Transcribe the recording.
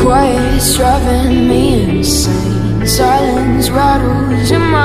quiet's driving me insane. Silence rattles in my